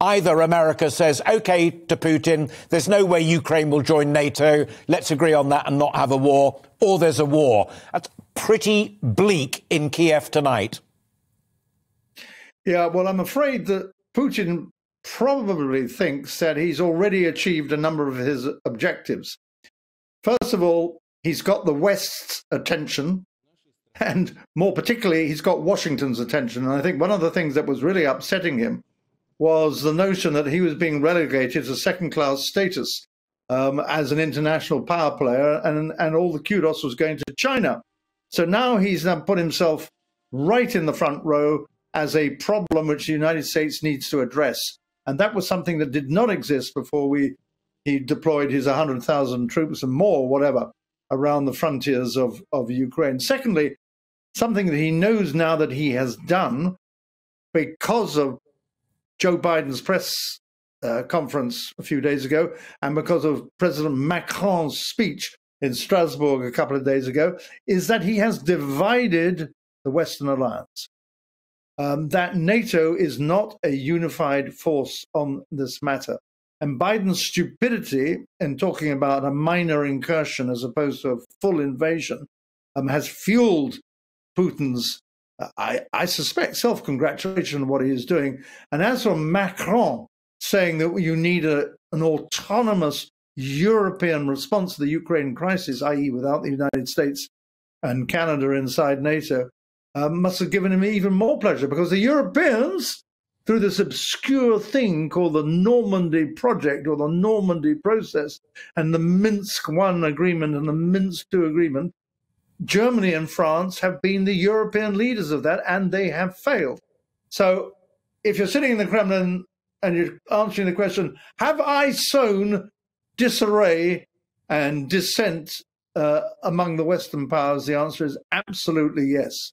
Either America says, OK to Putin, there's no way Ukraine will join NATO, let's agree on that and not have a war, or there's a war. That's pretty bleak in Kiev tonight. Yeah, well, I'm afraid that Putin probably thinks that he's already achieved a number of his objectives. First of all, he's got the West's attention, and more particularly, he's got Washington's attention. And I think one of the things that was really upsetting him was the notion that he was being relegated to second class status um, as an international power player, and, and all the kudos was going to China. So now he's now put himself right in the front row as a problem which the United States needs to address. And that was something that did not exist before we he deployed his 100,000 troops and more, whatever, around the frontiers of, of Ukraine. Secondly, something that he knows now that he has done because of Joe Biden's press uh, conference a few days ago and because of President Macron's speech in Strasbourg a couple of days ago, is that he has divided the Western alliance um, that NATO is not a unified force on this matter. And Biden's stupidity in talking about a minor incursion as opposed to a full invasion um, has fueled Putin's, I, I suspect, self congratulation on what he is doing. And as for Macron saying that you need a, an autonomous European response to the Ukraine crisis, i.e., without the United States and Canada inside NATO, uh, must have given him even more pleasure because the Europeans, through this obscure thing called the Normandy Project or the Normandy Process and the Minsk One agreement and the Minsk Two agreement, Germany and France have been the European leaders of that and they have failed. So if you're sitting in the Kremlin and you're answering the question, have I sown disarray and dissent uh, among the Western powers? The answer is absolutely yes.